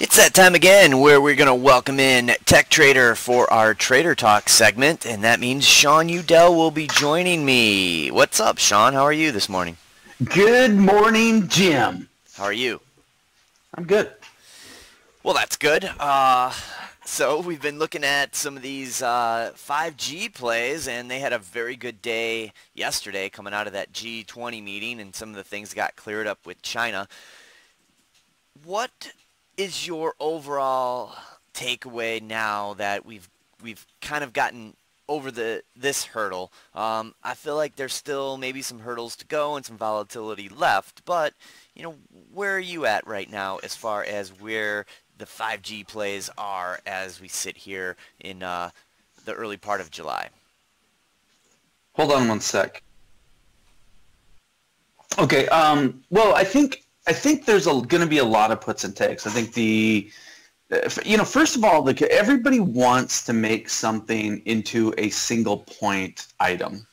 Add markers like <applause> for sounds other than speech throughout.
It's that time again where we're going to welcome in Tech Trader for our Trader Talk segment, and that means Sean Udall will be joining me. What's up, Sean? How are you this morning? Good morning, Jim. How are you? I'm good. Well, that's good. Uh, so we've been looking at some of these uh, 5G plays, and they had a very good day yesterday coming out of that G20 meeting, and some of the things got cleared up with China. What is your overall takeaway now that we've we've kind of gotten over the this hurdle? Um, I feel like there's still maybe some hurdles to go and some volatility left, but you know, where are you at right now as far as where the 5G plays are as we sit here in uh, the early part of July? Hold on one sec. Okay. Um, well, I think I think there's going to be a lot of puts and takes. I think the you know, first of all, the, everybody wants to make something into a single point item.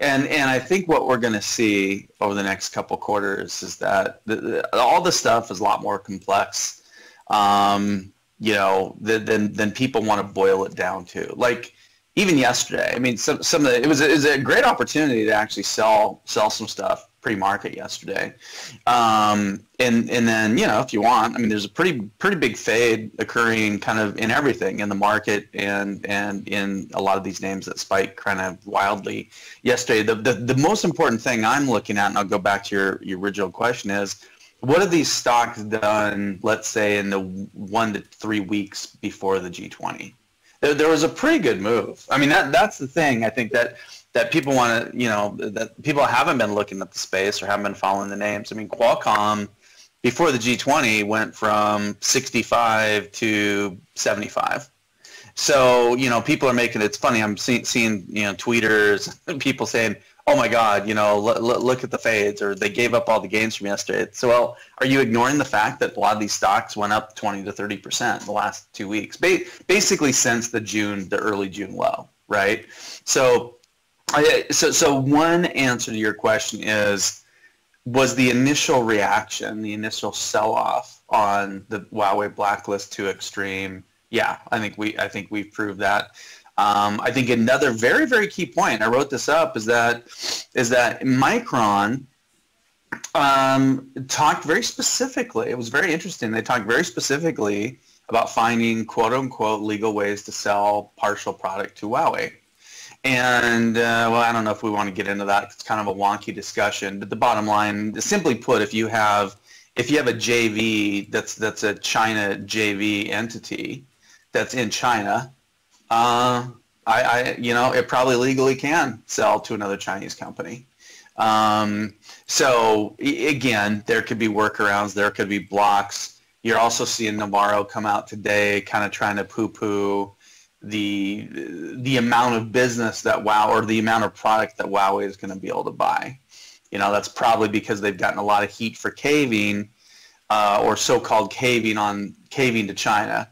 And, and I think what we're going to see over the next couple quarters is that the, the, all the stuff is a lot more complex, um, you know, than, than people want to boil it down to. Like even yesterday, I mean, some, some of the, it was, it was a great opportunity to actually sell, sell some stuff pre-market yesterday. Um, and and then you know if you want, I mean, there's a pretty pretty big fade occurring kind of in everything in the market and and in a lot of these names that spike kind of wildly yesterday. The the, the most important thing I'm looking at, and I'll go back to your your original question is. What have these stocks done, let's say, in the one to three weeks before the G20? There, there was a pretty good move. I mean, that that's the thing. I think that that people want to, you know, that people haven't been looking at the space or haven't been following the names. I mean, Qualcomm before the G20 went from 65 to 75. So, you know, people are making it's funny. I'm see, seeing, you know, tweeters, <laughs> people saying, oh my God, you know, l- l- look at the fades, or they gave up all the gains from yesterday. So, well, are you ignoring the fact that a lot of these stocks went up 20 to 30 percent in the last two weeks, ba- basically since the June, the early June low, right? So, so, so one answer to your question is, was the initial reaction, the initial sell-off on the Huawei blacklist too extreme? Yeah, I think we, I think we've proved that. Um, I think another very, very key point, I wrote this up, is that, is that Micron um, talked very specifically, it was very interesting, they talked very specifically about finding quote-unquote legal ways to sell partial product to Huawei. And uh, well, I don't know if we want to get into that. It's kind of a wonky discussion. But the bottom line, simply put, if you have if you have a JV that's that's a China JV entity that's in China, uh, I, I you know it probably legally can sell to another Chinese company. Um, so again, there could be workarounds. There could be blocks. You're also seeing Navarro come out today, kind of trying to poo-poo the the amount of business that Wow or the amount of product that Huawei is going to be able to buy. You know, that's probably because they've gotten a lot of heat for caving uh, or so-called caving on caving to China.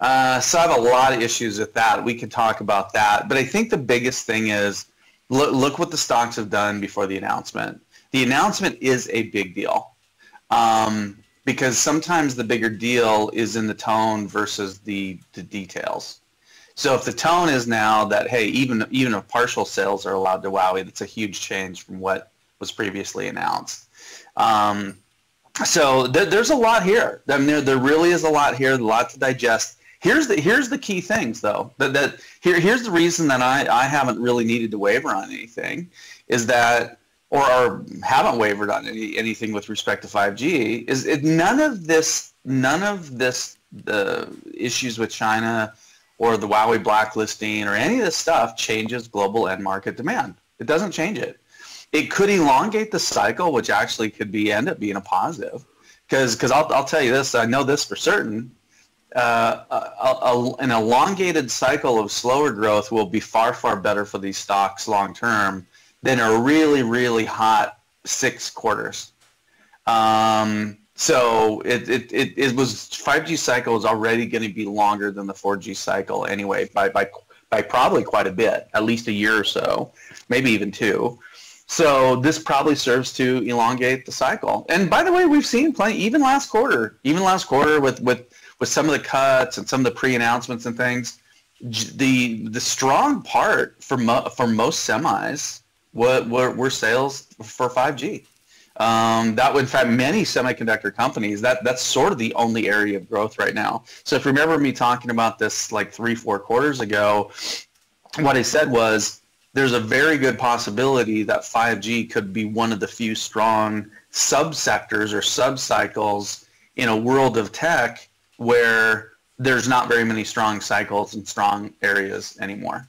Uh, so I have a lot of issues with that. We can talk about that, but I think the biggest thing is look, look what the stocks have done before the announcement. The announcement is a big deal. Um, because sometimes the bigger deal is in the tone versus the, the details. So if the tone is now that hey, even even if partial sales are allowed to Huawei, that's a huge change from what was previously announced. Um, so th- there's a lot here. I mean, there, there really is a lot here, a lot to digest. Here's the here's the key things though. That, that here here's the reason that I, I haven't really needed to waver on anything, is that or, or haven't wavered on any, anything with respect to 5G is it, none of this none of this the issues with China or the Huawei blacklisting or any of this stuff changes global end market demand. It doesn't change it. It could elongate the cycle, which actually could be end up being a positive. Because because I'll, I'll tell you this, I know this for certain. Uh, a, a, an elongated cycle of slower growth will be far far better for these stocks long term than a really really hot six quarters. Um, so it, it, it, it was 5G cycle is already going to be longer than the 4G cycle anyway by, by, by probably quite a bit, at least a year or so, maybe even two. So this probably serves to elongate the cycle. And by the way, we've seen plenty, even last quarter, even last quarter with, with, with some of the cuts and some of the pre-announcements and things, the the strong part for mo- for most semis were, were, were sales for 5G. Um, that would, in fact, many semiconductor companies, that, that's sort of the only area of growth right now. So if you remember me talking about this like three, four quarters ago, what I said was there's a very good possibility that 5G could be one of the few strong subsectors or subcycles in a world of tech where there's not very many strong cycles and strong areas anymore.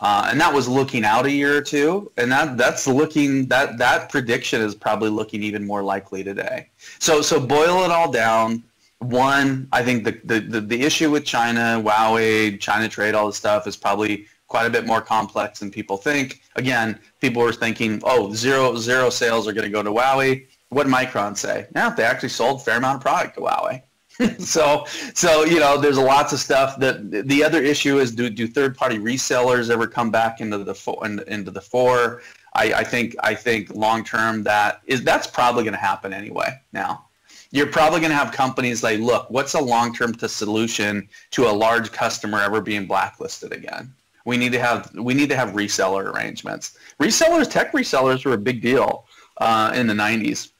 Uh, and that was looking out a year or two, and that that's looking that that prediction is probably looking even more likely today. So so boil it all down. One, I think the the, the, the issue with China, Huawei, China trade, all this stuff is probably quite a bit more complex than people think. Again, people were thinking, oh, zero zero sales are going to go to Huawei. What did Micron say? Yeah, they actually sold a fair amount of product to Huawei. <laughs> so so you know there's a lots of stuff that the other issue is do do third party resellers ever come back into the fo- into the fore? I, I think I think long term that is that's probably going to happen anyway now. You're probably going to have companies like look what's a long term solution to a large customer ever being blacklisted again? We need to have we need to have reseller arrangements. Resellers tech resellers were a big deal uh, in the 90s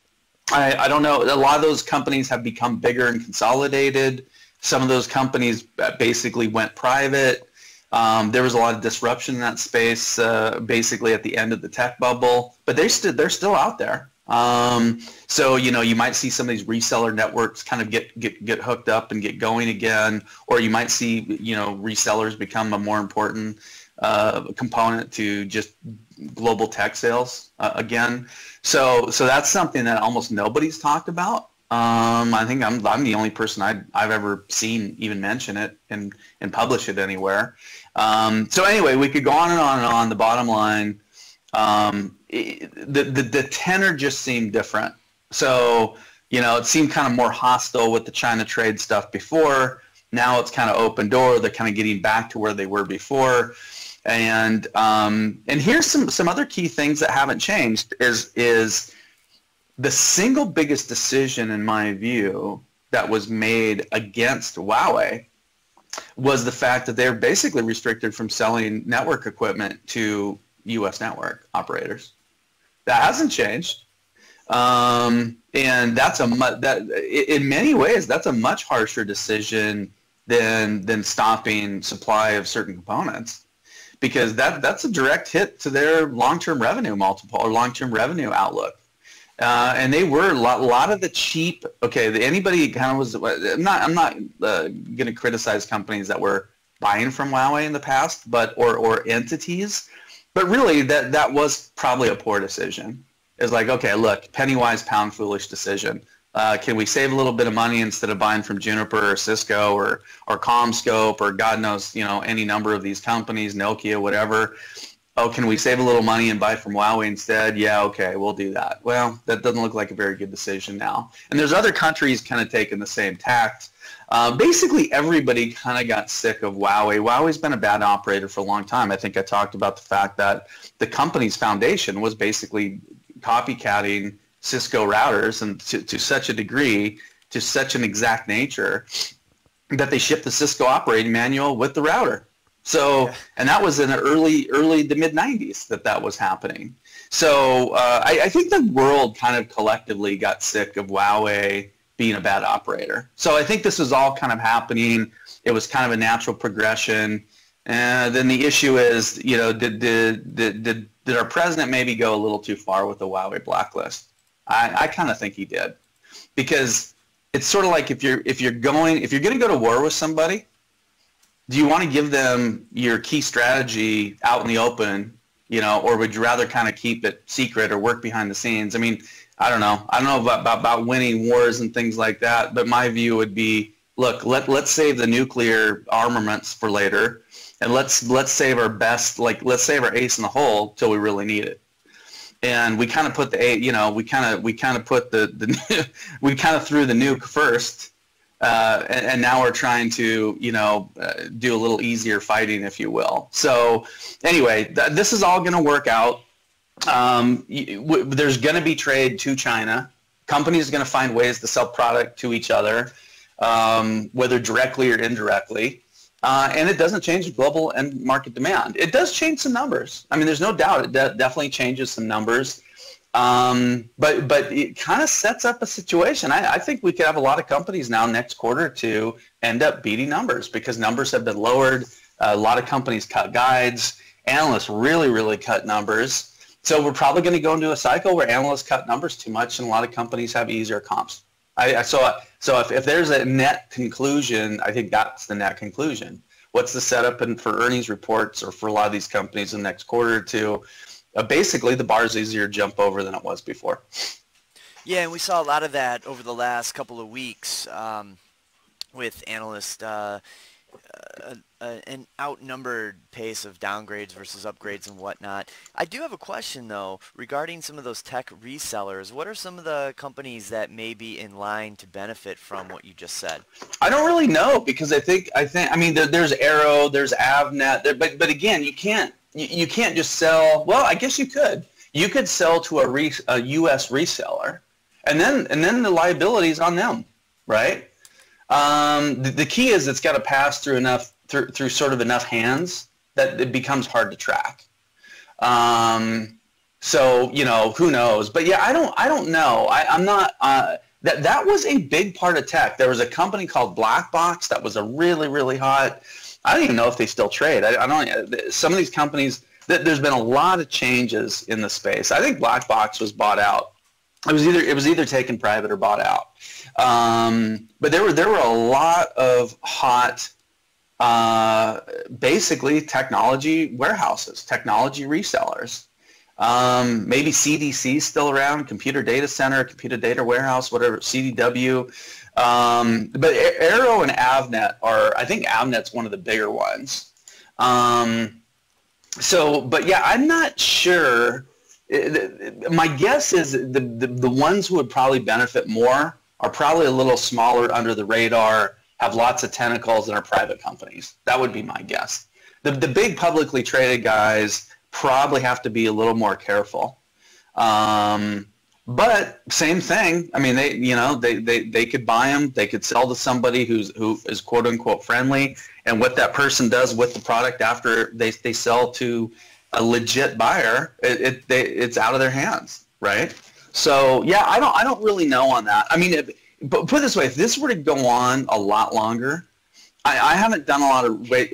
I, I don't know. A lot of those companies have become bigger and consolidated. Some of those companies basically went private. Um, there was a lot of disruption in that space, uh, basically at the end of the tech bubble. But they st- they're still out there. Um, so you know you might see some of these reseller networks kind of get, get get hooked up and get going again, or you might see you know resellers become a more important uh, component to just global tech sales uh, again. So so that's something that almost nobody's talked about. Um, I think I'm I'm the only person I I've ever seen even mention it and and publish it anywhere. Um, so anyway, we could go on and on and on. The bottom line, um, it, the, the the tenor just seemed different. So you know, it seemed kind of more hostile with the China trade stuff before. Now it's kind of open door. They're kind of getting back to where they were before. And um, and here's some some other key things that haven't changed is is the single biggest decision in my view that was made against Huawei was the fact that they're basically restricted from selling network equipment to U.S. network operators. That hasn't changed, um, and that's a that in many ways that's a much harsher decision than than stopping supply of certain components because that that's a direct hit to their long-term revenue multiple or long-term revenue outlook. Uh, and they were a lot, lot of the cheap. Okay, anybody kind of was. I'm not. I'm not uh, going to criticize companies that were buying from Huawei in the past, but or or entities. But really, that that was probably a poor decision. It's like, okay, look, penny wise, pound foolish decision. Uh, can we save a little bit of money instead of buying from Juniper or Cisco or or CommScope or God knows you know any number of these companies, Nokia, whatever? Oh, can we save a little money and buy from Huawei instead? Yeah, okay, we'll do that. Well, that doesn't look like a very good decision now. And there's other countries kind of taking the same tact. Uh, basically, everybody kind of got sick of Huawei. Huawei's been a bad operator for a long time. I think I talked about the fact that the company's foundation was basically copycatting Cisco routers and to, to such a degree, to such an exact nature, that they shipped the Cisco operating manual with the router. So, and that was in the early, early the mid 90s that that was happening. So uh, I, I, think the world kind of collectively got sick of Huawei being a bad operator. So I think this was all kind of happening. It was kind of a natural progression. And then the issue is, you know, did, did, did, did, did our president maybe go a little too far with the Huawei blacklist? I, I kind of think he did, because it's sort of like if you're if you're going if you're going to go to war with somebody, do you want to give them your key strategy out in the open, you know, or would you rather kind of keep it secret or work behind the scenes? I mean, I don't know. I don't know about, about, about winning wars and things like that, but my view would be, look, let let's save the nuclear armaments for later, and let's let's save our best, like let's save our ace in the hole till we really need it and we kind of put the you know we kind of we kind of put the the <laughs> we kind of threw the nuke first uh, and, and, now we're trying to you know uh, do a little easier fighting if you will so anyway th- this is all going to work out Um, there's going to be trade to China. Companies are going to find ways to sell product to each other, um, whether directly or indirectly. Uh, and it doesn't change global and market demand. It does change some numbers. I mean, there's no doubt it de- definitely changes some numbers. Um, but but it kind of sets up a situation. I, I, think we could have a lot of companies now next quarter to end up beating numbers because numbers have been lowered. a lot of companies cut guides. Analysts really really cut numbers. So we're probably going to go into a cycle where analysts cut numbers too much, and a lot of companies have easier comps. I, I so so if, if there's a net conclusion, I think that's the net conclusion. What's the setup and for earnings reports or for a lot of these companies in the next quarter or two? uh, basically the bar is easier to jump over than it was before. Yeah, and we saw a lot of that over the last couple of weeks um, with analysts. Uh, uh, uh, an outnumbered pace of downgrades versus upgrades and whatnot. I do have a question though regarding some of those tech resellers. What are some of the companies that may be in line to benefit from what you just said? I don't really know because I think I think I mean there, there's Arrow, there's Avnet, there, but but again you can't you, you can't just sell. Well, I guess you could. You could sell to a, re, a U.S. reseller, and then and then the liability is on them, right? Um, the, the, key is it's got to pass through enough through, through sort of enough hands that it becomes hard to track. Um, so you know who knows, but yeah, I don't I don't know. I, I'm not. Uh, that that was a big part of tech. There was a company called Blackbox that was a really really hot I don't even know if they still trade. I, I don't. Some of these companies, that there's been a lot of changes in the space. I think Blackbox was bought out. It was either it was either taken private or bought out. Um, but there were there were a lot of hot, uh, basically technology warehouses, technology resellers. Um, maybe CDC still around, Computer Data Center, Computer Data Warehouse, whatever, CDW. Um, but Arrow and Avnet are, I think Avnet's one of the bigger ones. Um, so, but yeah, I'm not sure. My guess is the, the, the ones who would probably benefit more are probably a little smaller under the radar, have lots of tentacles, and are private companies. That would be my guess. The, the big publicly traded guys probably have to be a little more careful. Um, but same thing. I mean, they you know they, they, they could buy them. They could sell to somebody who's who is quote unquote friendly, and what that person does with the product after they, they sell to a legit buyer, it, it they, it's out of their hands, right? So yeah, I don't I don't really know on that. I mean, if, but put this way, if this were to go on a lot longer, I, I haven't done a lot of wait,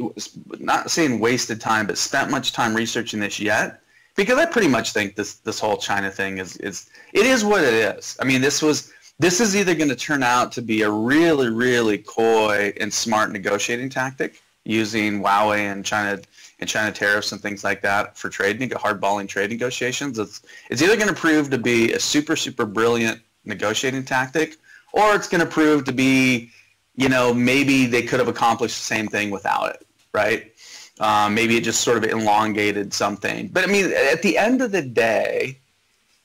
not saying wasted time, but spent much time researching this yet because I pretty much think this this whole China thing is is it is what it is. I mean, this was this is either going to turn out to be a really really coy and smart negotiating tactic using Huawei and China and China tariffs and things like that for trade hardballing trade negotiations. It's it's either going to prove to be a super super brilliant negotiating tactic, or it's going to prove to be, you know, maybe they could have accomplished the same thing without it, right? Um, maybe it just sort of elongated something. But I mean, at the end of the day,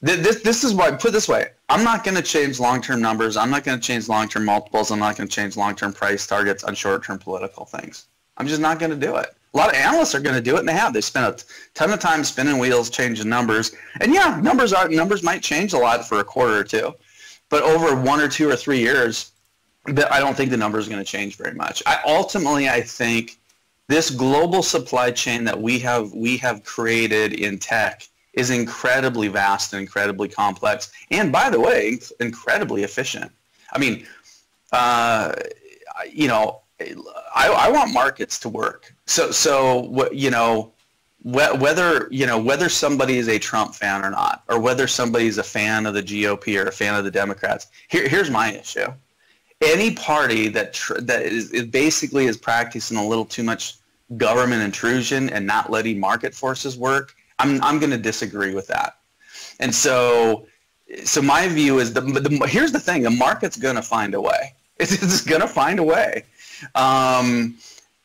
th- this this is why. Put this way, I'm not going to change long-term numbers. I'm not going to change long-term multiples. I'm not going to change long-term price targets on short-term political things. I'm just not going to do it. A lot of analysts are going to do it, and they have. They spend a ton of time spinning wheels, changing numbers. And yeah, numbers are numbers might change a lot for a quarter or two, but over one or two or three years, I don't think the numbers are going to change very much. I ultimately, I think this global supply chain that we have we have created in tech is incredibly vast and incredibly complex, and by the way, incredibly efficient. I mean, uh, you know, I, I want markets to work. So so you know whether you know whether somebody is a Trump fan or not, or whether somebody is a fan of the GOP or a fan of the Democrats. Here, here's my issue any party that tr- that is, basically is practicing a little too much government intrusion and not letting market forces work, I'm I'm going to disagree with that. And so so my view is the, the here's the thing: the market's going to find a way. <laughs> It's, it's going to find a way. Um,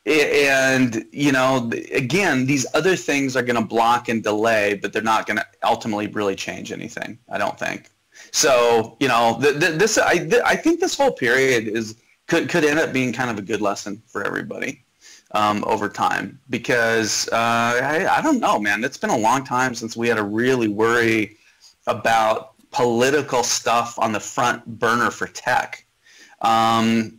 and you know again these other things are going to block and delay but they're not going to ultimately really change anything i don't think so, you know, the, the, this I, I think this whole period is could, could end up being kind of a good lesson for everybody. um, over time because uh, I, I don't know, man. It's been a long time since we had to really worry about political stuff on the front burner for tech. Um,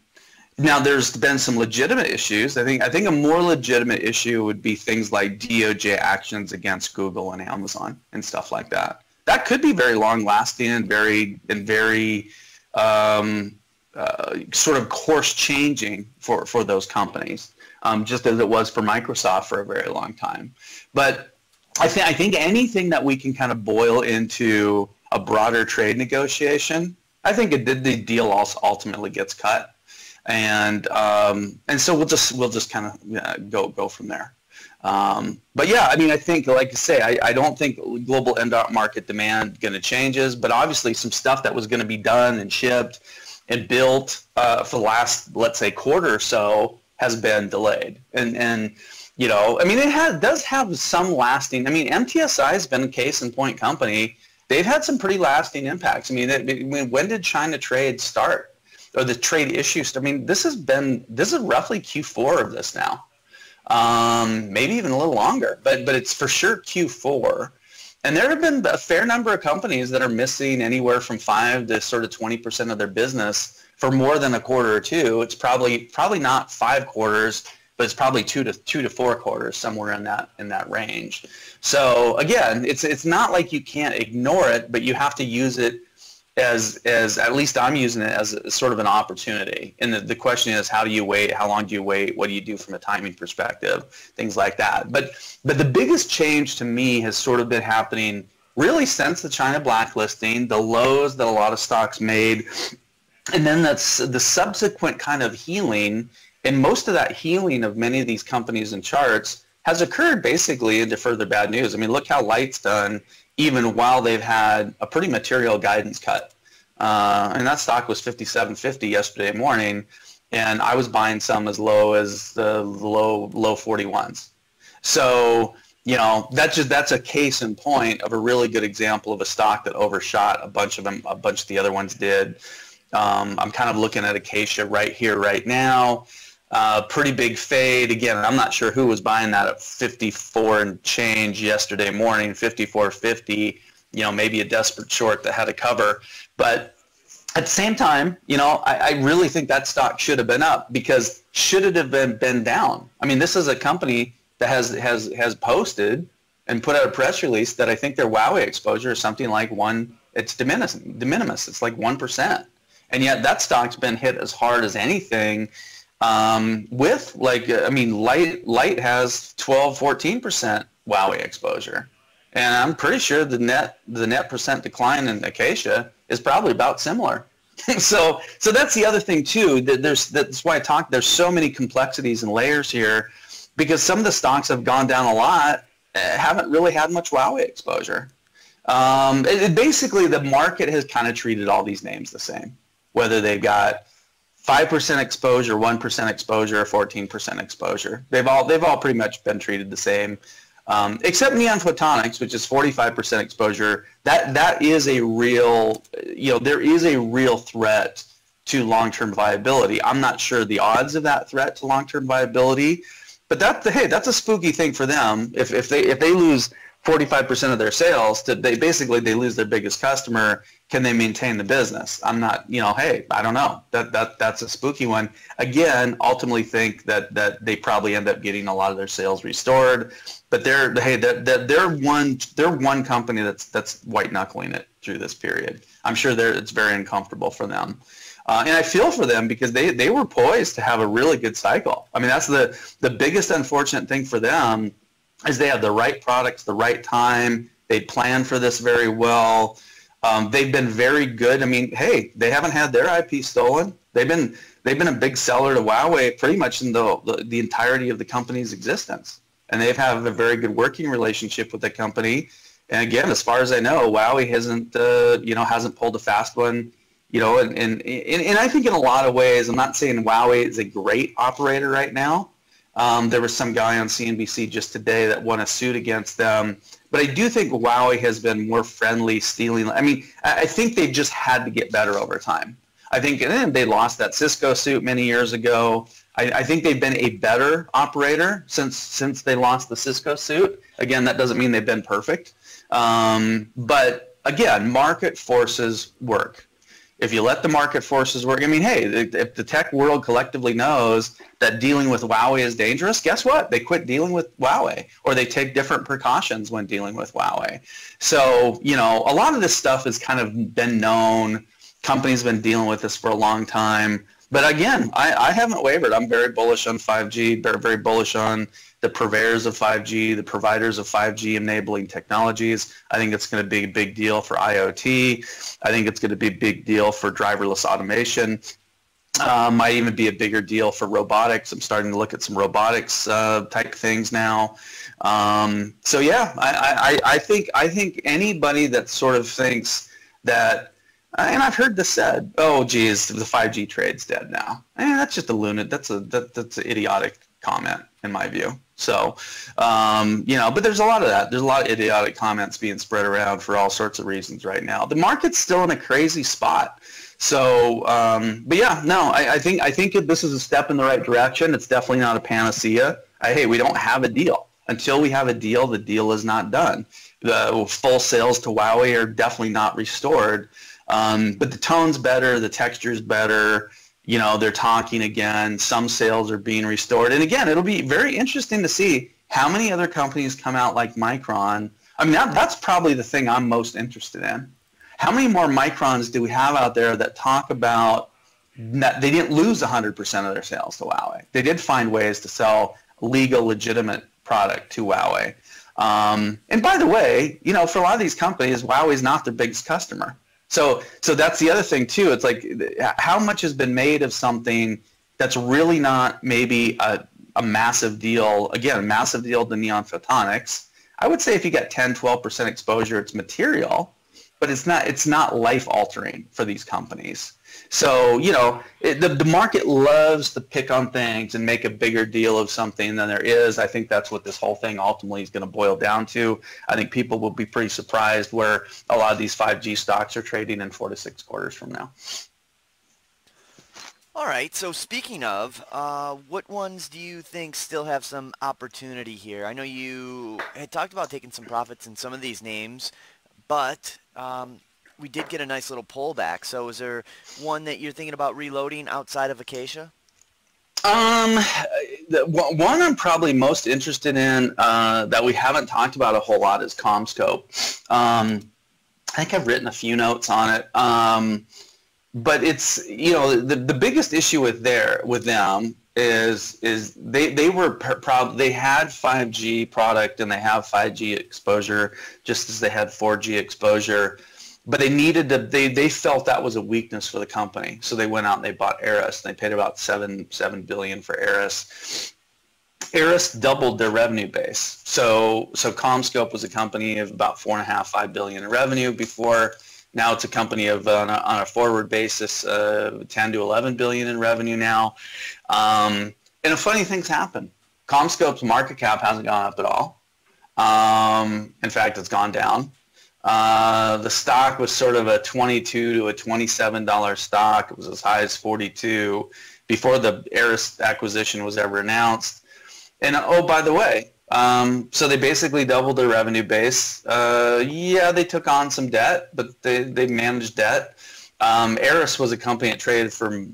now, there's been some legitimate issues. I think I think a more legitimate issue would be things like DOJ actions against Google and Amazon and stuff like that. That could be very long lasting and very and very um, uh, sort of course changing for, for those companies, um, just as it was for Microsoft for a very long time. But I, th- I think anything that we can kind of boil into a broader trade negotiation, I think it did, the deal also ultimately gets cut, and um, and so we'll just we'll just kind of go go from there. Um, but yeah, I mean, I think, like I say, I, I don't think global end market demand going to changes, but obviously some stuff that was going to be done and shipped and built uh, for the last, let's say, quarter or so has been delayed. And, and you know, I mean, it has, does have some lasting. I mean, MTSI has been a case in point company. They've had some pretty lasting impacts. I mean, it, I mean, when did China trade start or the trade issues? I mean, this has been, this is roughly Q4 of this now. Um, maybe even a little longer, but, but it's for sure Q4. And there have been a fair number of companies that are missing anywhere from five to sort of 20% of their business for more than a quarter or two. It's probably probably not five quarters, but it's probably two to two to four quarters, somewhere in that in that range. So again, it's it's not like you can't ignore it, but you have to use it as as at least I'm using it as a, sort of an opportunity. And the, the question is, how do you wait? How long do you wait? What do you do from a timing perspective? Things like that. But but the biggest change to me has sort of been happening really since the China blacklisting, the lows that a lot of stocks made, and then that's the subsequent kind of healing. And most of that healing of many of these companies and charts has occurred basically into further bad news. I mean, look how Light's done even while they've had a pretty material guidance cut. Uh, and that stock was 57.50 yesterday morning, and I was buying some as low as the low low 41s. So you know that's just that's a case in point of a really good example of a stock that overshot a bunch of them. A bunch of the other ones did. Um, I'm kind of looking at Acacia right here, right now. Uh, pretty big fade. Again, I'm not sure who was buying that at 54 and change yesterday morning, 54.50. You know, maybe a desperate short that had a cover. But at the same time, you know, I, I really think that stock should have been up because should it have been, been down? I mean, this is a company that has, has, has posted and put out a press release that I think their Huawei exposure is something like one, it's de minimis, de minimis. It's like 1%. And yet that stock's been hit as hard as anything um, with like, I mean, Light Light has 12, 14 percent Huawei exposure, and I'm pretty sure the net the net percent decline in Acacia is probably about similar. <laughs> so so that's the other thing too. That there's that's why I talk. There's so many complexities and layers here, because some of the stocks have gone down a lot, eh, haven't really had much Huawei exposure. Um, it, it basically, the market has kind of treated all these names the same, whether they've got 5% exposure, 1% exposure, 14% exposure. They've all, they've all pretty much been treated the same. Um, except NeoPhotonics, which is 45% exposure, that, that is a real, you know, there is a real threat to long-term viability. I'm not sure the odds of that threat to long-term viability, but that, the hey, that's a spooky thing for them. If, if, they, if they lose 45% of their sales, to, they basically they lose their biggest customer can they maintain the business? I'm not, you know, hey, I don't know. That that that's a spooky one. Again, ultimately think that that they probably end up getting a lot of their sales restored, but they're hey, that they're, they're one they're one company that's that's white knuckling it through this period. I'm sure they're it's very uncomfortable for them. Uh, and I feel for them because they, they were poised to have a really good cycle. I mean, that's the, the biggest unfortunate thing for them is they had the right products, the right time. They planned for this very well. Um, they've been very good. I mean, hey, they haven't had their IP stolen. They've been they've been a big seller to Huawei pretty much in the, the, the entirety of the company's existence, and they've have a very good working relationship with the company. And again, as far as I know, Huawei hasn't uh, you know hasn't pulled a fast one. You know, and, and, and, and I think in a lot of ways, I'm not saying Huawei is a great operator right now. Um, there was some guy on CNBC just today that won a suit against them but I do think Huawei has been more friendly stealing. I mean, I think they've just had to get better over time. I think and they lost that Cisco suit many years ago. I, I, think they've been a better operator since since they lost the Cisco suit. Again, that doesn't mean they've been perfect, um, but again, market forces work. If you let the market forces work, I mean, hey, if the tech world collectively knows that dealing with Huawei is dangerous, guess what? They quit dealing with Huawei, or they take different precautions when dealing with Huawei. So, you know, a lot of this stuff has kind of been known. Companies have been dealing with this for a long time. But again, I, I haven't wavered. I'm very bullish on 5G, very, very bullish on the purveyors of 5G, the providers of 5G enabling technologies. I think it's going to be a big deal for IoT. I think it's going to be a big deal for driverless automation. Uh, might even be a bigger deal for robotics. I'm starting to look at some robotics uh, type things now. Um, so yeah, I, I, I think I think anybody that sort of thinks that and I've heard this said, "Oh, geez, the 5G trade's dead now." Eh, that's just a lunatic. That's a that, that's an idiotic comment in my view. So, um, you know, but there's a lot of that. There's a lot of idiotic comments being spread around for all sorts of reasons right now. The market's still in a crazy spot. So, um, but yeah, no, I, I think I think this is a step in the right direction. It's definitely not a panacea. I, hey, we don't have a deal. Until we have a deal, the deal is not done. The full sales to Huawei are definitely not restored. Um, but the tone's better, the texture's better. You know, they're talking again. Some sales are being restored. And again, it'll be very interesting to see how many other companies come out like Micron. I mean, that, that's probably the thing I'm most interested in. How many more Microns do we have out there that talk about that they didn't lose 100% of their sales to Huawei? They did find ways to sell legal, legitimate product to Huawei. Um, and by the way, you know, for a lot of these companies, Huawei is not their biggest customer. So, so that's the other thing too. It's like how much has been made of something that's really not maybe a, a massive deal. Again, a massive deal to NeoPhotonics. I would say if you get 10, 12% exposure, it's material, but it's not, it's not life altering for these companies. So, you know, it, the, the market loves to pick on things and make a bigger deal of something than there is. I think that's what this whole thing ultimately is going to boil down to. I think people will be pretty surprised where a lot of these 5G stocks are trading in four to six quarters from now. All right. So speaking of, uh, what ones do you think still have some opportunity here? I know you had talked about taking some profits in some of these names, but um, we did get a nice little pullback. So is there one that you're thinking about reloading outside of Acacia? Um, the, one I'm probably most interested in uh, that we haven't talked about a whole lot is CommScope. Um, I think I've written a few notes on it. Um, but it's you know the, the biggest issue with there with them is is they they were proud they had 5G product and they have 5G exposure just as they had 4G exposure but they needed to they, they felt that was a weakness for the company. So they went out and they bought Arris and they paid about seven seven billion for Arris Arris doubled their revenue base. So so CommScope was a company of about four and a half five billion in revenue before. Now it's a company of on, a, on, a, forward basis uh, 10 to 11 billion in revenue now um, and funny things happen CommScope's market cap hasn't gone up at all um, in fact it's gone down uh, the stock was sort of a 22 to a 27 dollar stock. It was as high as 42 before the Arris acquisition was ever announced. And oh, by the way, um, so they basically doubled their revenue base. Uh, yeah, they took on some debt, but they, they managed debt. Um, Arris was a company that traded for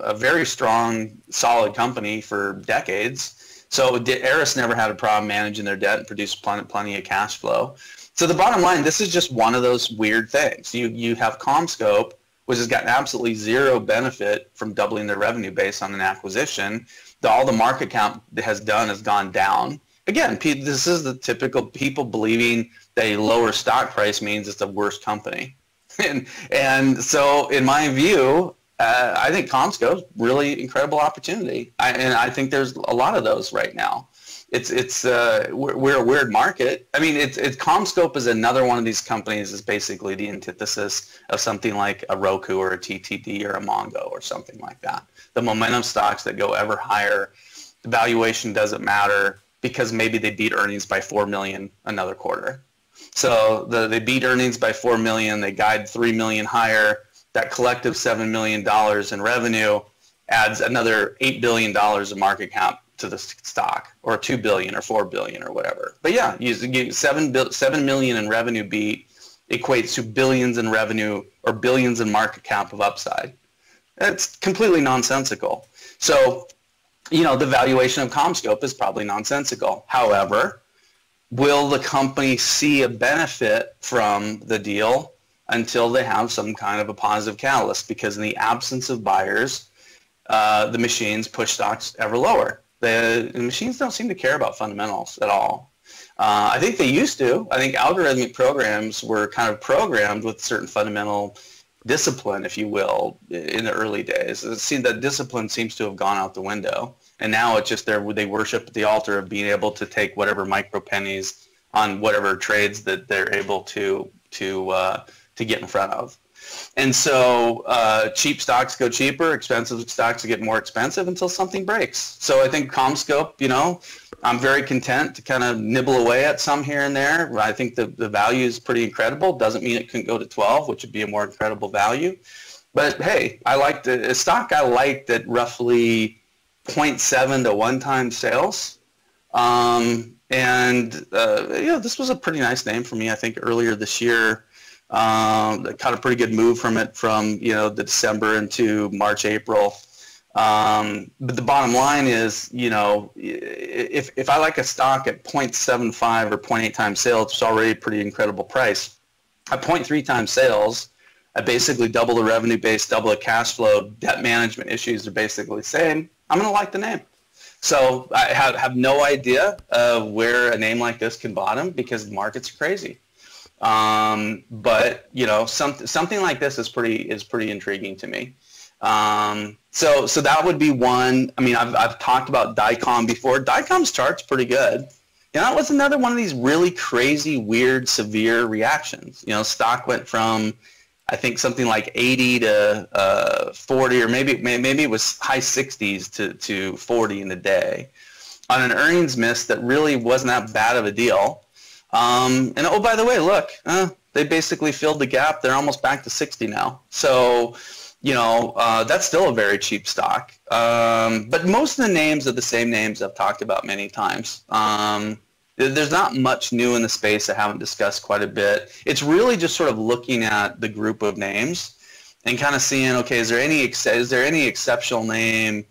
a very strong, solid company for decades. So Arris never had a problem managing their debt and produced plenty, plenty of cash flow. So the bottom line, this is just one of those weird things. You you have CommScope, which has gotten absolutely zero benefit from doubling their revenue base on an acquisition. The, all the market cap has done has gone down. Again, this is the typical people believing that a lower stock price means it's a worse company. <laughs> and, and so in my view, uh, I think CommScope's really incredible opportunity. I, and I think there's a lot of those right now it's it's uh, we're, we're, a weird market. I mean, it's it's CommScope is another one of these companies is basically the antithesis of something like a Roku or a TTD or a Mongo or something like that. The momentum stocks that go ever higher, the valuation doesn't matter because maybe they beat earnings by four million another quarter. So the, they beat earnings by four million, they guide three million higher, that collective $7 million in revenue adds another $8 billion of market cap to the stock or 2 billion or 4 billion or whatever. But yeah, you, you 7, 7 million in revenue beat equates to billions in revenue or billions in market cap of upside. It's completely nonsensical. So, you know, the valuation of CommScope is probably nonsensical. However, will the company see a benefit from the deal until they have some kind of a positive catalyst? Because in the absence of buyers, uh, the machines push stocks ever lower. The, the, machines don't seem to care about fundamentals at all. Uh, I think they used to. I think algorithmic programs were kind of programmed with certain fundamental discipline, if you will, in the early days. It seemed that discipline seems to have gone out the window, and now it's just there. They worship the altar of being able to take whatever micro pennies on whatever trades that they're able to to uh, to get in front of. And so uh, cheap stocks go cheaper, expensive stocks get more expensive until something breaks. So I think CommScope, you know, I'm very content to kind of nibble away at some here and there. I think the, the value is pretty incredible. Doesn't mean it couldn't go to 12, which would be a more incredible value. But hey, I liked a stock I liked at roughly 0.7 to 1 time sales. Um, and, uh, you know, this was a pretty nice name for me, I think, earlier this year. Um, caught a pretty good move from it from you know the December into March, April. Um, but the bottom line is, you know, if, if I like a stock at 0.75 or 0.8 times sales, it's already a pretty incredible price. At 0.3 times sales, I basically double the revenue base, double the cash flow, debt management issues are basically the same. I'm going to like the name. So I have, have no idea uh, where a name like this can bottom because the market's crazy. Um, but you know, some, something like this is pretty is pretty intriguing to me. Um, so so that would be one. I mean, I've I've talked about Dycom before. Dycom's chart's pretty good. You know, that was another one of these really crazy, weird, severe reactions. You know, stock went from I think something like 80 to uh, 40, or maybe maybe it was high 60s to, to 40 in a day on an earnings miss that really wasn't that bad of a deal. Um, and oh, by the way, look, uh, they basically filled the gap. They're almost back to 60 now. So, you know, uh, that's still a very cheap stock. Um, but most of the names are the same names I've talked about many times. Um, there's not much new in the space I haven't discussed quite a bit. It's really just sort of looking at the group of names and kind of seeing, okay, is there any is there any exceptional name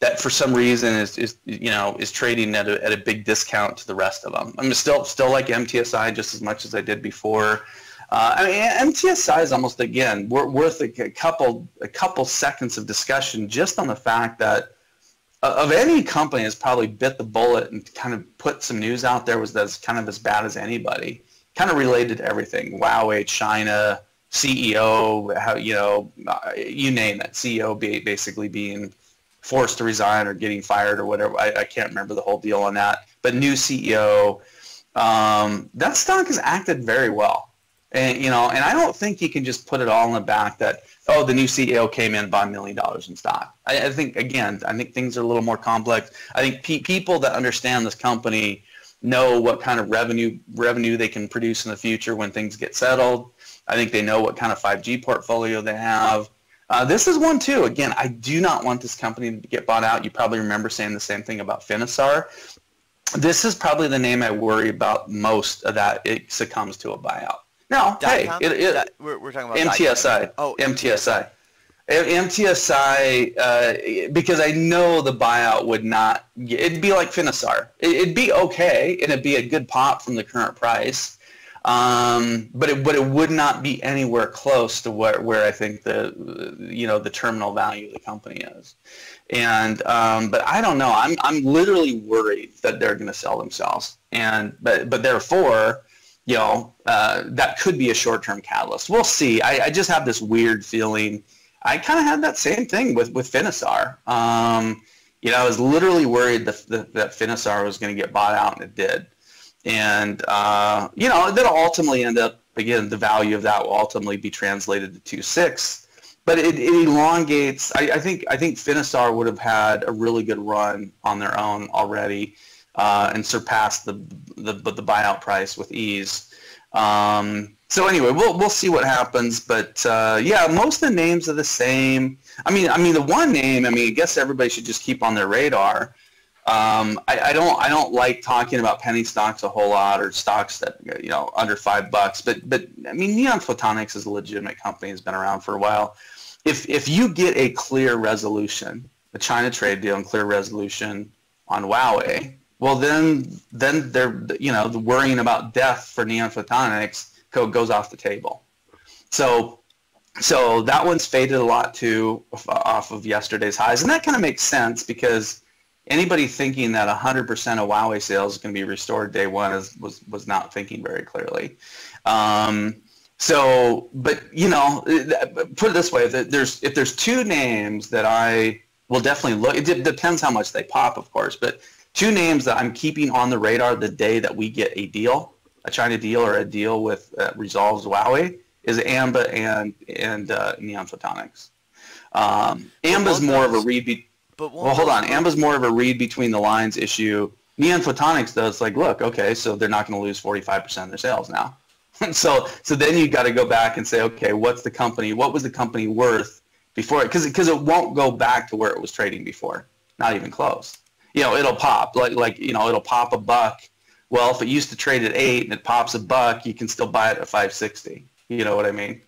that for some reason is, is you know is trading at a, at a big discount to the rest of them. I'm still still like MTSI just as much as I did before. Uh, I mean, MTSI is almost again worth a, couple a couple seconds of discussion just on the fact that of any company has probably bit the bullet and kind of put some news out there was that's kind of as bad as anybody. Kind of related to everything. Huawei, China, CEO, how you know, uh, you name it. CEO basically being forced to resign or getting fired or whatever. I, I can't remember the whole deal on that. But new CEO, um, that stock has acted very well. And, you know, and I don't think you can just put it all in the back that, oh, the new CEO came in, bought a million dollars in stock. I, I, think, again, I think things are a little more complex. I think pe- people that understand this company know what kind of revenue revenue they can produce in the future when things get settled. I think they know what kind of 5G portfolio they have. Uh, this is one too. Again, I do not want this company to get bought out. You probably remember saying the same thing about Finisar. This is probably the name I worry about most that it succumbs to a buyout. No, hey, it, it, we're, we're, talking about MTSI. Oh, MTSI. MTSI, uh, because I know the buyout would not, it'd be like Finisar. It'd be okay, and it'd be a good pop from the current price. Um, but it but it would not be anywhere close to where, where I think the you know the terminal value of the company is. And um, but I don't know. I'm I'm literally worried that they're going to sell themselves. And but but therefore, you know, uh, that could be a short-term catalyst. We'll see. I, I just have this weird feeling. I kind of had that same thing with with Finisar. Um, you know, I was literally worried that, that, that Finisar was going to get bought out, and it did and uh, you know that'll ultimately end up again the value of that will ultimately be translated to II-VI but it, it elongates I, I, think I think Finisar would have had a really good run on their own already uh, and surpassed the, the but the buyout price with ease um, so anyway, we'll we'll see what happens. But uh, yeah, most of the names are the same. I mean, I mean the one name. I mean, I guess everybody should just keep on their radar. Um, I, I, don't I don't like talking about penny stocks a whole lot or stocks that you know under five bucks. But but I mean, NeoPhotonics is a legitimate company. Has been around for a while. If if you get a clear resolution, a China trade deal and clear resolution on Huawei, well then then they're you know the worrying about death for Neon goes off the table. So so that one's faded a lot too off of yesterday's highs, and that kind of makes sense because anybody thinking that 100% of Huawei sales is going to be restored day one is, was was not thinking very clearly. Um, so, but you know, put it this way: if there's if there's two names that I will definitely look. It depends how much they pop, of course, but two names that I'm keeping on the radar the day that we get a deal, a China deal or a deal with uh, resolves Huawei, is Amba and and uh, NeoPhotonics. Um, Amba's more of a read. Be- but well, hold on. Amba's more of a read between the lines issue. NeoPhotonics though, it's like, look, okay, so they're not going to lose 45% of their sales now. <laughs> so so then you got to go back and say, okay, what's the company? What was the company worth before? Because because it won't go back to where it was trading before. Not even close. You know, it'll pop like like you know, it'll pop a buck. Well, if it used to trade at eight and it pops a buck, you can still buy it at 560. You know what I mean?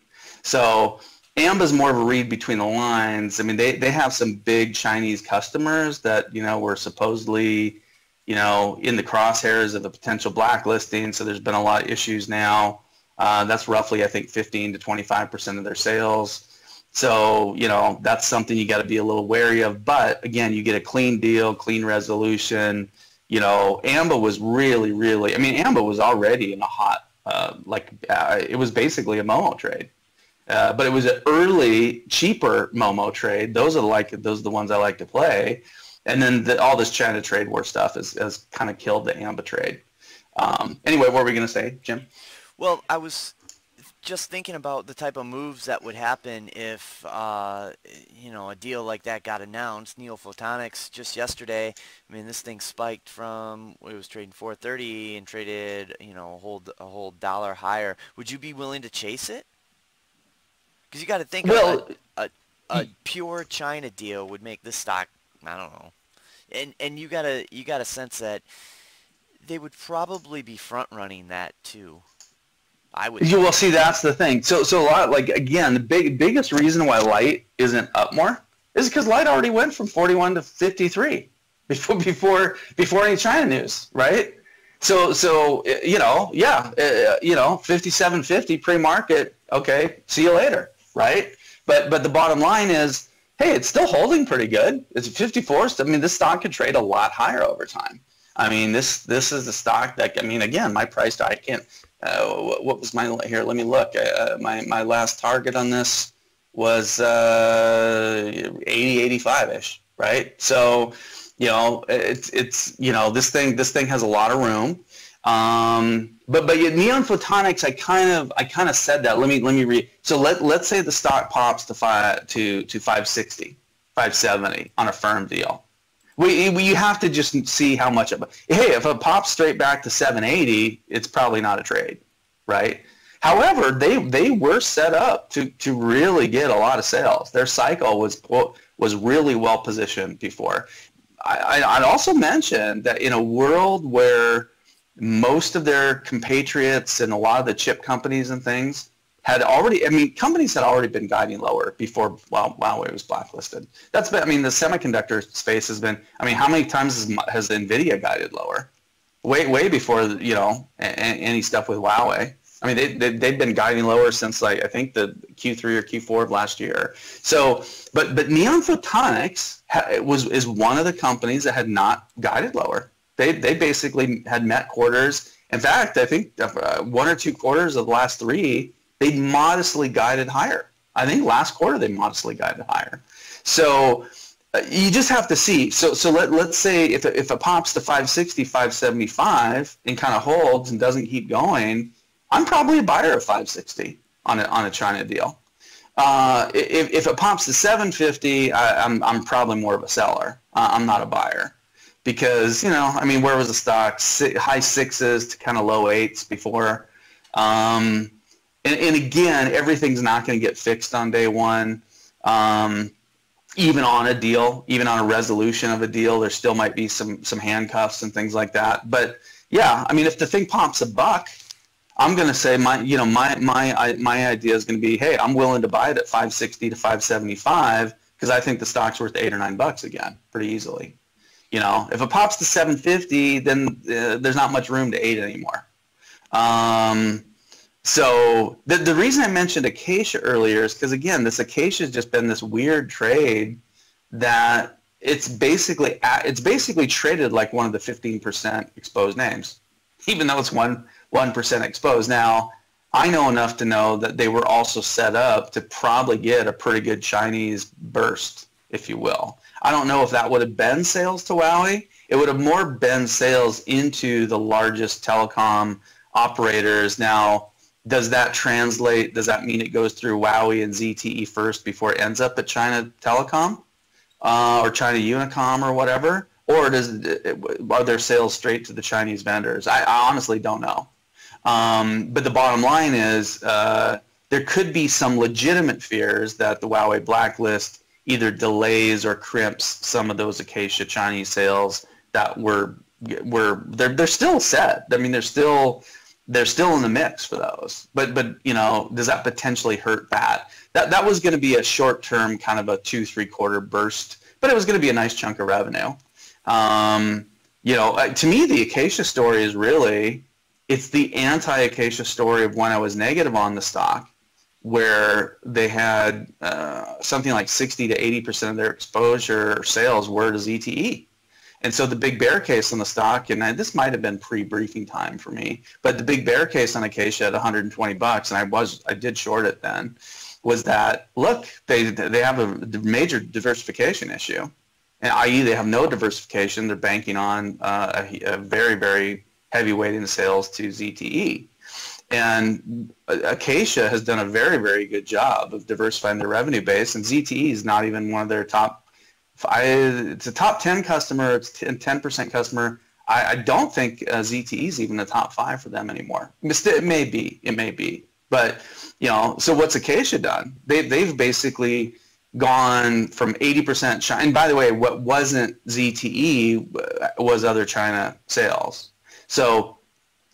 So Amba's more of a read between the lines. I mean, they, they have some big Chinese customers that, you know, were supposedly, you know, in the crosshairs of a potential blacklisting. So there's been a lot of issues now. Uh, that's roughly, I think, 15 to 25% of their sales. So, you know, that's something you got to be a little wary of. But again, you get a clean deal, clean resolution. You know, Amba was really, really, I mean, Amba was already in a hot, uh, like, uh, it was basically a Momo trade. Uh, but it was an early, cheaper Momo trade. Those are like those are the ones I like to play. And then the, all this China trade war stuff has, has kind of killed the AMBA trade. Um, anyway, what were we going to say, Jim? Well, I was just thinking about the type of moves that would happen if uh, you know a deal like that got announced. NeoPhotonics just yesterday. I mean, this thing spiked from it was trading 430 and traded you know a whole a whole dollar higher. Would you be willing to chase it? Because you got to think well, a, a, a pure China deal would make this stock. I don't know, and and you gotta you gotta sense that they would probably be front running that too. I would. You will see. That's the thing. So so a lot like again the big biggest reason why light isn't up more is because light already went from 41 to 53 <laughs> before before before any China news, right? So so you know yeah uh, you know 57.50 pre-market. Okay, see you later right? But but the bottom line is, hey, it's still holding pretty good. It's 54. I mean, this stock could trade a lot higher over time. I mean, this this is a stock that I mean, again, my price I can't. Uh, what, what, was my here? Let me look. Uh, my my last target on this was uh, 80, 85 ish, right? So, you know, it's it's you know this thing this thing has a lot of room. Um, but but NeoPhotonics, I kind of I kind of said that. Let me let me read. So let let's say the stock pops to five to to 560, 570 on a firm deal. We, we you have to just see how much of hey if it pops straight back to 780, it's probably not a trade, right? However, they they were set up to to really get a lot of sales. Their cycle was was really well positioned before. I, I'd also mention that in a world where most of their compatriots and a lot of the chip companies and things had already, I mean, companies had already been guiding lower before Huawei was blacklisted. That's been, I mean, the semiconductor space has been, I mean, how many times has, has NVIDIA guided lower? Way, way before, you know, any stuff with Huawei. I mean, they, they, they've been guiding lower since, like, I think the Q3 or Q4 of last year. So, but, but NeoPhotonics was, is one of the companies that had not guided lower they they basically had met quarters. In fact, I think uh, one or two quarters of the last three, they modestly guided higher. I think last quarter they modestly guided higher. So uh, you just have to see. So so let let's say if it, if it pops to 560, 575 and kind of holds and doesn't keep going, I'm probably a buyer of 560 on a on a China deal. Uh, if, if it pops to 750, I, I'm I'm probably more of a seller. Uh, I'm not a buyer because you know, I mean, where was the stock? high sixes to kind of low eights before. Um, and, and again, everything's not going to get fixed on day one. Um, even on a deal, even on a resolution of a deal, there still might be some some handcuffs and things like that. But yeah, I mean, if the thing pops a buck, I'm going to say my, you know, my my my idea is going to be, hey, I'm willing to buy it at 560 to 575 because I think the stock's worth eight or nine bucks again, pretty easily. You know, if it pops to 750, then uh, there's not much room to eight anymore. Um, so the, the reason I mentioned Acacia earlier is because, again, this Acacia has just been this weird trade that it's basically it's basically traded like one of the 15% exposed names, even though it's one 1% exposed. Now, I know enough to know that they were also set up to probably get a pretty good Chinese burst, if you will. I don't know if that would have been sales to Huawei. It would have more been sales into the largest telecom operators. Now, does that translate? Does that mean it goes through Huawei and ZTE first before it ends up at China Telecom uh, or China Unicom or whatever? Or does it, are there sales straight to the Chinese vendors? I, I honestly don't know. Um, but the bottom line is uh, there could be some legitimate fears that the Huawei blacklist either delays or crimps some of those Acacia Chinese sales that were were they're they're still set. I mean, they're still they're still in the mix for those. But but you know, does that potentially hurt that? That that was going to be a short term kind of a two three quarter burst, but it was going to be a nice chunk of revenue. Um, you know, uh, to me, the Acacia story is really it's the anti-Acacia story of when I was negative on the stock, where they had uh, something like 60 to 80 percent of their exposure or sales were to ZTE. And so the big bear case on the stock, and I, this might have been pre-briefing time for me, but the big bear case on Acacia at 120 bucks, and I was I did short it then, was that look they they have a major diversification issue, and i.e. they have no diversification. They're banking on uh, a, a very very heavy weighting the sales to ZTE. And Acacia has done a very, very good job of diversifying their revenue base, and ZTE is not even one of their top. It's a top 10 customer. It's 10% customer. I, I don't think uh, ZTE is even the top five for them anymore. It may be. It may be. But, you know, so what's Acacia done? They, they've basically gone from 80% China. And by the way, what wasn't ZTE was other China sales. So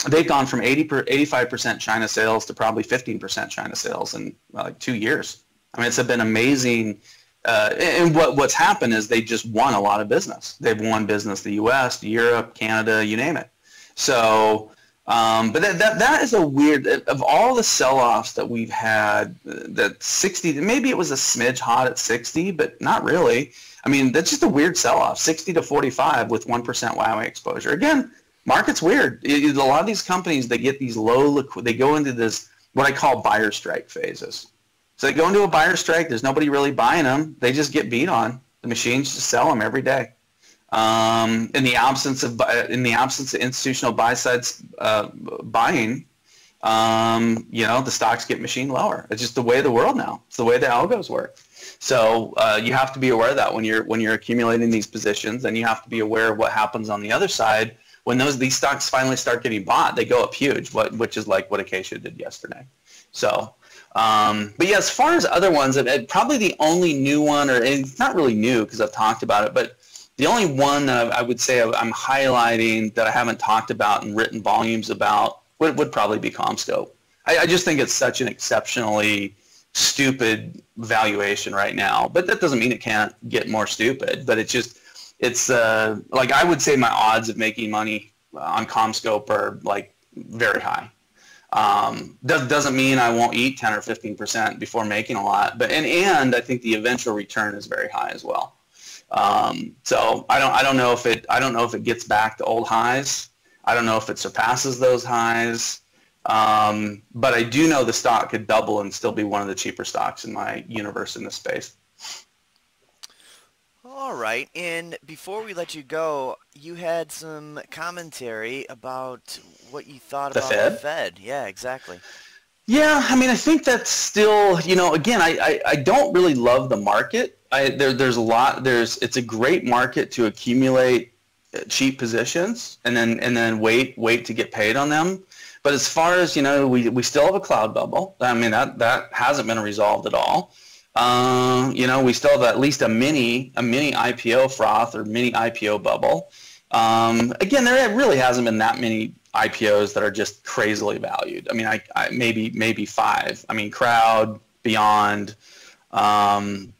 they've gone from 80 per, 85% China sales to probably 15% China sales in like two years. I mean, it's been amazing. Uh, and what, what's happened is they just won a lot of business. They've won business the U.S., Europe, Canada, you name it. So, um, but that, that, that is a weird, of all the sell-offs that we've had, that 60, maybe it was a smidge hot at 60, but not really. I mean, that's just a weird sell-off, 60 to 45 with 1% Huawei exposure. Again, market's weird. It, a lot of these companies, they get these low liquid, they go into this, what I call buyer strike phases. So they go into a buyer strike. There's nobody really buying them. They just get beat on. The machines just sell them every day. Um, in the absence of in the absence of institutional buy sides uh, buying, um, you know, the stocks get machine lower. It's just the way of the world now. It's the way the algos work. So uh, you have to be aware of that when you're when you're accumulating these positions, and you have to be aware of what happens on the other side when those these stocks finally start getting bought, they go up huge, what, which is like what Acacia did yesterday. So, um, but yeah, as far as other ones, probably the only new one, or it's not really new because I've talked about it, but the only one that I would say I'm highlighting that I haven't talked about and written volumes about would, would probably be CommScope. I, I just think it's such an exceptionally stupid valuation right now, but that doesn't mean it can't get more stupid. But it's just it's uh, like I would say my odds of making money on CommScope are like very high. Um, does, doesn't mean I won't eat 10 or 15 percent before making a lot, but and and I think the eventual return is very high as well. Um, so I don't I don't know if it I don't know if it gets back to old highs. I don't know if it surpasses those highs. Um, but I do know the stock could double and still be one of the cheaper stocks in my universe in this space. All right, and before we let you go, you had some commentary about what you thought the about Fed? the Fed. Yeah, exactly. Yeah, I mean, I think that's still, you know, again, I, I, I don't really love the market. I, there, there's a lot, there's, it's a great market to accumulate uh, cheap positions and then, and then wait, wait to get paid on them. But as far as you know, we, we still have a cloud bubble. I mean that that hasn't been resolved at all. Um, you know, we still have at least a mini a mini IPO froth or mini IPO bubble. Um, again, there really hasn't been that many IPOs that are just crazily valued. I mean, I, I maybe maybe five. I mean, Crowd, Beyond, um,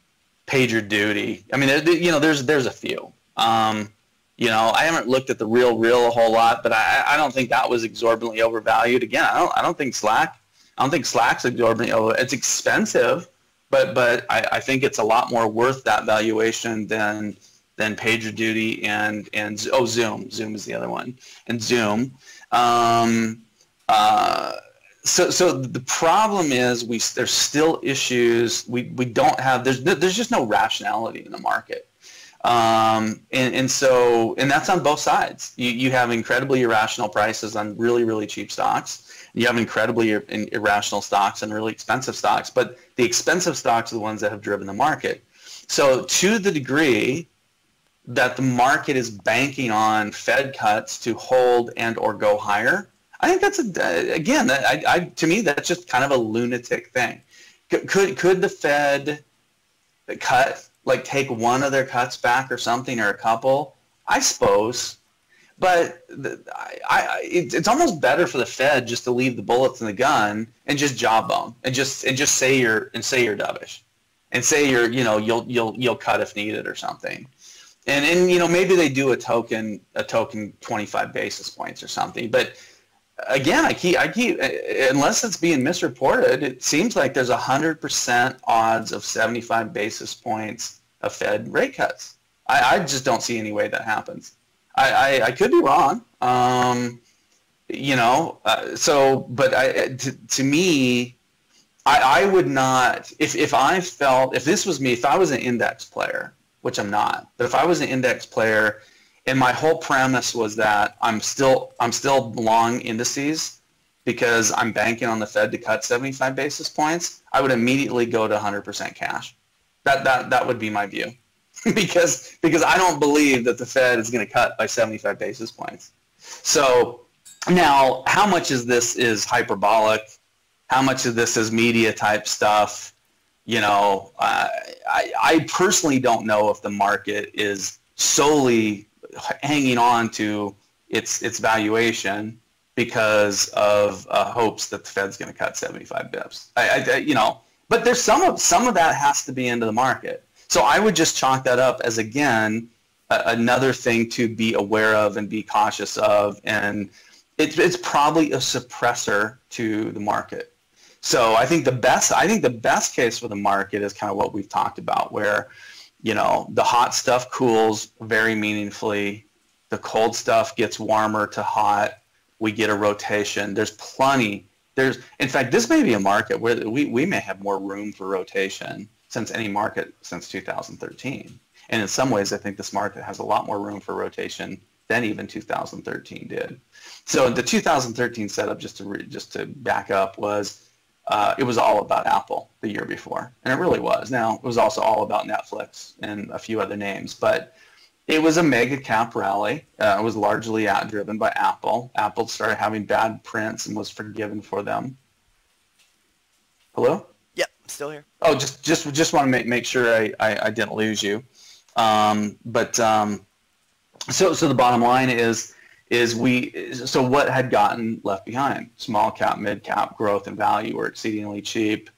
PagerDuty. I mean, you know, there's there's a few. Um, you know, I haven't looked at the real real a whole lot, but I, I don't think that was exorbitantly overvalued. Again, I don't I don't think Slack. I don't think Slack's exorbitantly over. It's expensive, but but I, I think it's a lot more worth that valuation than than PagerDuty and and oh Zoom. Zoom is the other one, and Zoom. Um, uh, so, so the problem is we there's still issues. We, we don't have there's there's just no rationality in the market, um, and and so and that's on both sides. You you have incredibly irrational prices on really really cheap stocks. You have incredibly ir- irrational stocks and really expensive stocks. But the expensive stocks are the ones that have driven the market. So to the degree that the market is banking on Fed cuts to hold and or go higher, I think that's a, uh, again, I, I, to me, that's just kind of a lunatic thing. Could, could, the Fed cut, like take one of their cuts back or something or a couple? I suppose. But I, I, it's almost better for the Fed just to leave the bullets in the gun and just jawbone and just and just say you're and say you're dovish, and say you're you know you'll you'll you'll cut if needed or something and and you know maybe they do a token a token 25 basis points or something but again i keep i keep unless it's being misreported it seems like there's a 100% odds of 75 basis points of fed rate cuts. I, I just don't see any way that happens. I i, I could be wrong um, you know uh, so but i to, to me I, I would not if if i felt if this was me if i was an index player which I'm not. But if I was an index player and my whole premise was that I'm still I'm still long indices because I'm banking on the Fed to cut 75 basis points, I would immediately go to 100% cash. That that that would be my view. <laughs> because because I don't believe that the Fed is going to cut by 75 basis points. So now, how much is this is hyperbolic? How much of this is media type stuff? You know, uh, I, I personally don't know if the market is solely hanging on to its its valuation because of uh, hopes that the Fed's going to cut 75 bips. I, I, you know, but there's some of some of that has to be into the market. So I would just chalk that up as again a, another thing to be aware of and be cautious of, and it's it's probably a suppressor to the market. So I think the best I think the best case for the market is kind of what we've talked about where you know the hot stuff cools very meaningfully. The cold stuff gets warmer to hot. We get a rotation. There's plenty there's in fact this may be a market where we, we may have more room for rotation since any market since 2013 and in some ways i think this market has a lot more room for rotation than even 2013 did. So the 2013 setup just to re, just to back up was uh, it was all about Apple the year before, and it really was. Now it was also all about Netflix and a few other names, but it was a mega cap rally. Uh, it was largely out driven by Apple. Apple started having bad prints and was forgiven for them. Hello. Yep, still here. Oh, just just just want to make make sure I I, I didn't lose you. Um, but um, so so the bottom line is is we so what had gotten left behind? Small cap mid cap growth and value were exceedingly cheap.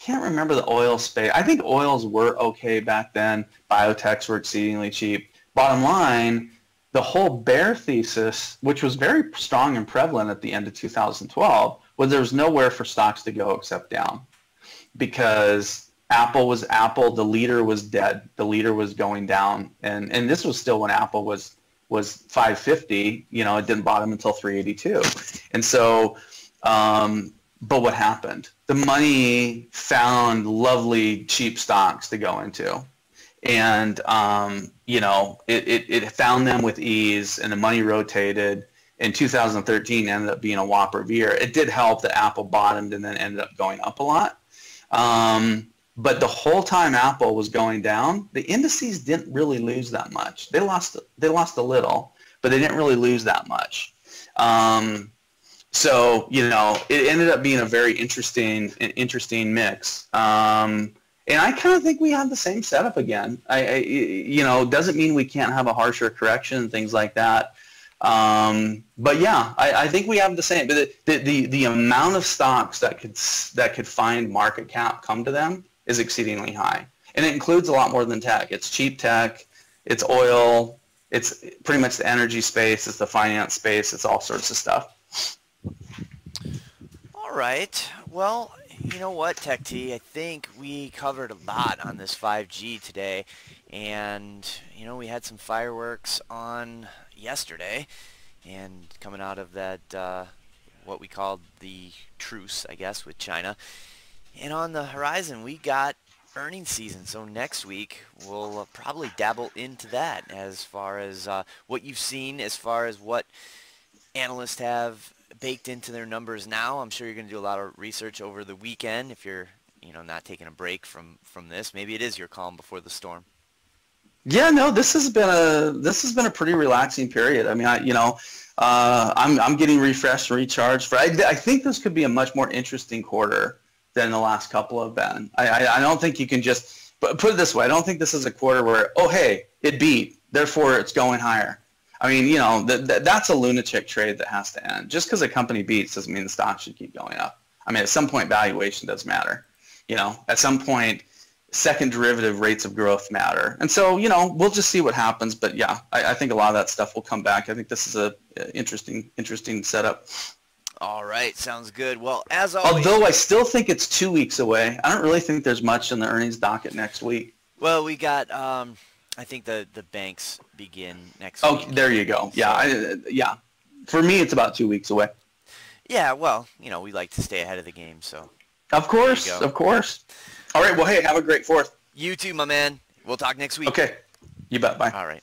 Can't remember the oil space. I think oils were okay back then. Biotechs were exceedingly cheap. Bottom line the whole bear thesis which was very strong and prevalent at the end of 2012 was there was nowhere for stocks to go except down because apple was apple. The leader was dead. The leader was going down. And and this was still when apple was was 550. You know, it didn't bottom until 382. And so, um, but what happened? The money found lovely cheap stocks to go into. And, um, you know, it, it, it found them with ease and the money rotated. In 2013 ended up being a whopper of year. It did help that Apple bottomed and then ended up going up a lot. Um, but the whole time Apple was going down, the indices didn't really lose that much. They lost they lost a little, but they didn't really lose that much. Um, So you know, it ended up being a very interesting, interesting mix. Um, and I kind of think we have the same setup again. I, I, you know, doesn't mean we can't have a harsher correction and things like that. Um, but yeah, I, I, think we have the same. But the, the, the, amount of stocks that could that could find market cap come to them is exceedingly high, and it includes a lot more than tech. It's cheap tech, it's oil, it's pretty much the energy space, it's the finance space, it's all sorts of stuff. All right. Well, you know what, Tech T? I think we covered a lot on this 5G today, and you know we had some fireworks on yesterday, and coming out of that uh, what we called the truce, I guess, with China. And on the horizon, we got earnings season. So next week, we'll uh, probably dabble into that as far as uh, what you've seen, as far as what analysts have baked into their numbers now. I'm sure you're going to do a lot of research over the weekend if you're, you know, not taking a break from from this. Maybe it is your calm before the storm. Yeah, no, this has been a this has been a pretty relaxing period. I mean, I, you know, uh, I'm I'm getting refreshed, and recharged. For I, I think this could be a much more interesting quarter than the last couple have been. I, I, I don't think you can just put it this way. I don't think this is a quarter where oh hey it beat, therefore it's going higher. I mean, you know, th- th- that's a lunatic trade that has to end. Just because a company beats doesn't mean the stock should keep going up. I mean, at some point, valuation does matter. You know, at some point, second derivative rates of growth matter. And so, you know, we'll just see what happens. But yeah, I, I think a lot of that stuff will come back. I think this is a, a interesting, interesting setup. All right, sounds good. Well, as always, although I still think it's two weeks away, I don't really think there's much in the earnings docket next week. Well, we got. Um, I think the the banks begin next. Oh, week. there you go. Yeah, I, yeah. For me, it's about two weeks away. Yeah, well, you know, we like to stay ahead of the game, so. Of course, of course. All right. Well, hey, have a great fourth. You too, my man. We'll talk next week. Okay. You bet. Bye. All right.